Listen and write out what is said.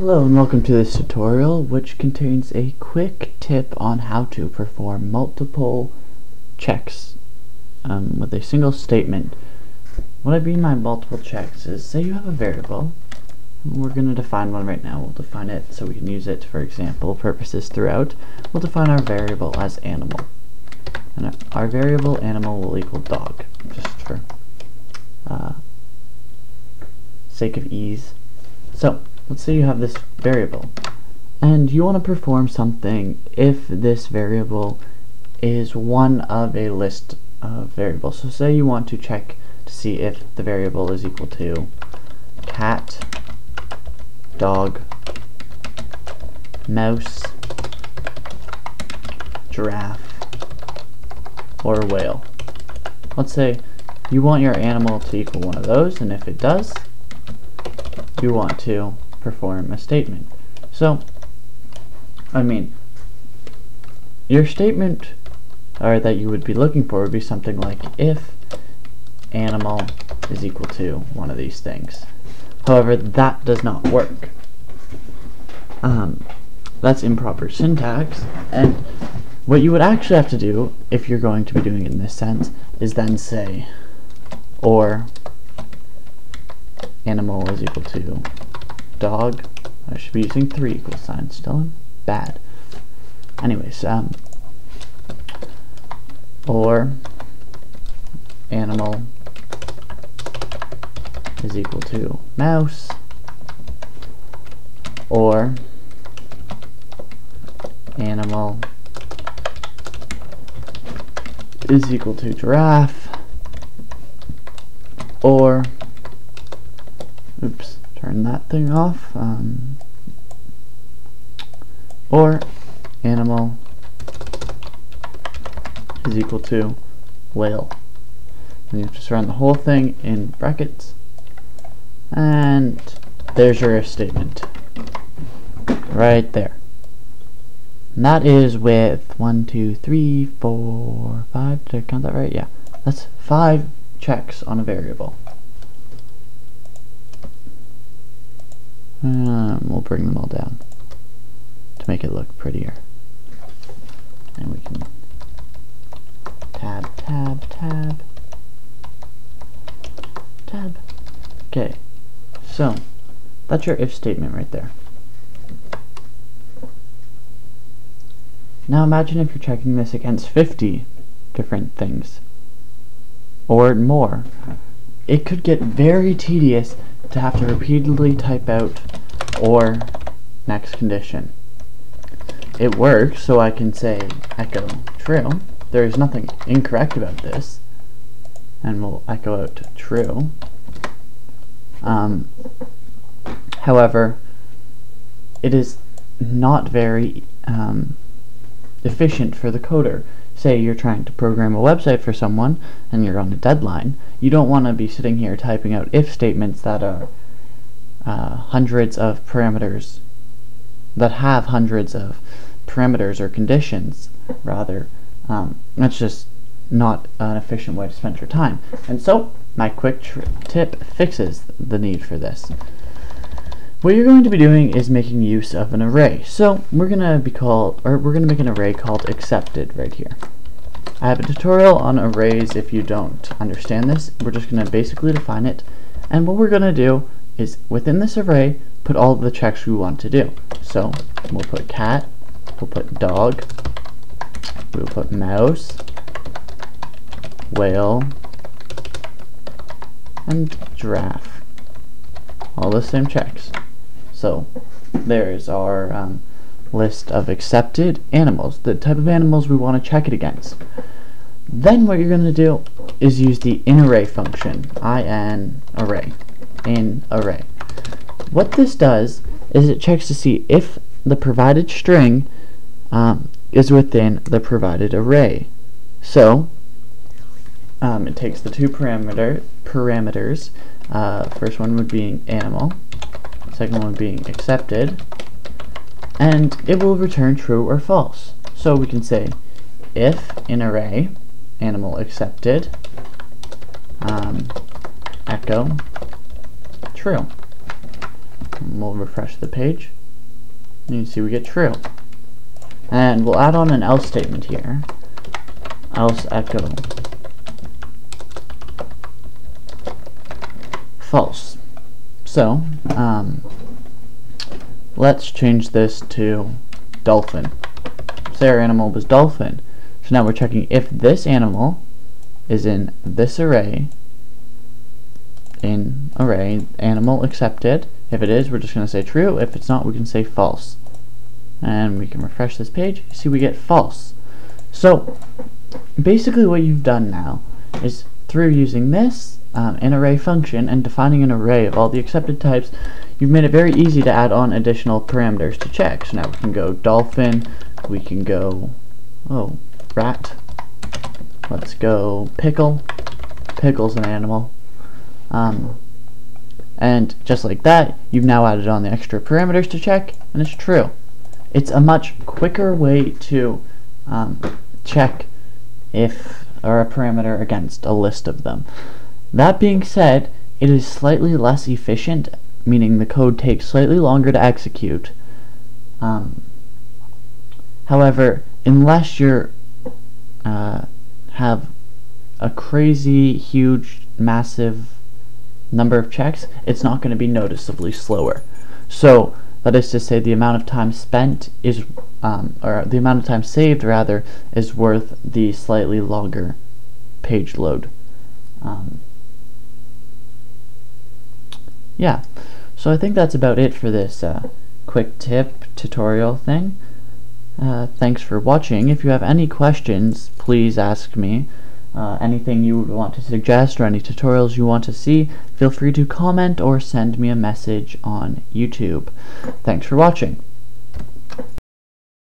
Hello and welcome to this tutorial which contains a quick tip on how to perform multiple checks um, with a single statement. What I mean by multiple checks is say you have a variable we're going to define one right now. We'll define it so we can use it for example purposes throughout. We'll define our variable as animal. And our variable animal will equal dog, just for uh, sake of ease. So, let's say you have this variable, and you want to perform something if this variable is one of a list of variables. So say you want to check to see if the variable is equal to cat, dog, mouse, giraffe, or whale. Let's say you want your animal to equal one of those, and if it does, you want to perform a statement. So, I mean, your statement or that you would be looking for would be something like if animal is equal to one of these things. However, that does not work. Um, that's improper syntax, and what you would actually have to do, if you're going to be doing it in this sense, is then say, or animal is equal to dog. I should be using three equal signs still. Bad. Anyways, um, or animal is equal to mouse or animal is equal to giraffe or oops turn that thing off um, or animal is equal to whale and you to surround the whole thing in brackets and there's your if statement right there and that is with one, two, three, four, five. Did I count that right? Yeah. That's five checks on a variable. Um, we'll bring them all down to make it look prettier. And we can tab, tab, tab, tab. Okay, so that's your if statement right there. Now imagine if you're checking this against 50 different things or more. It could get very tedious to have to repeatedly type out or next condition. It works, so I can say echo true. There is nothing incorrect about this. And we'll echo out true. Um, however, it is not very um, efficient for the coder. Say you're trying to program a website for someone and you're on a deadline. You don't want to be sitting here typing out if statements that are uh, hundreds of parameters that have hundreds of parameters or conditions rather um, that's just not an efficient way to spend your time and so my quick tip fixes the need for this what you're going to be doing is making use of an array. So we're going to be called, or we're to make an array called accepted right here. I have a tutorial on arrays if you don't understand this. We're just going to basically define it. And what we're going to do is within this array, put all the checks we want to do. So we'll put cat, we'll put dog, we'll put mouse, whale, and giraffe. All the same checks. So there's our um, list of accepted animals, the type of animals we want to check it against. Then what you're going to do is use the in_array function, in array, in array. What this does is it checks to see if the provided string um, is within the provided array. So um, it takes the two parameter parameters. Uh, first one would be animal, second one being accepted, and it will return true or false. So we can say if in array animal accepted um, echo true. and we'll refresh the page. And you can see we get true. And we'll add on an else statement here. Else echo false. So, um, let's change this to dolphin. Say our animal was dolphin. So now we're checking if this animal is in this array, in array, animal accepted. If it is, we're just going to say true. If it's not, we can say false. And we can refresh this page. See, we get false. So, basically what you've done now is through using this um, an array function and defining an array of all the accepted types, you've made it very easy to add on additional parameters to check. So now we can go dolphin, we can go, oh, rat, let's go pickle, pickle's an animal, um, and just like that, you've now added on the extra parameters to check, and it's true. It's a much quicker way to um, check if or a parameter against a list of them. That being said, it is slightly less efficient, meaning the code takes slightly longer to execute. Um, however, unless you uh, have a crazy, huge, massive number of checks, it's not going to be noticeably slower. So, that is to say, the amount of time spent is, um, or the amount of time saved, rather, is worth the slightly longer page load. Um, yeah, so I think that's about it for this uh, quick tip tutorial thing. Uh, thanks for watching. If you have any questions, please ask me. Uh, anything you would want to suggest or any tutorials you want to see, feel free to comment or send me a message on YouTube. Thanks for watching.